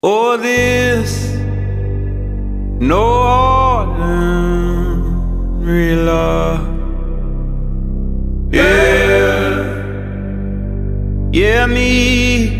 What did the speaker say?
Oh, this no ordinary love. Yeah, yeah, me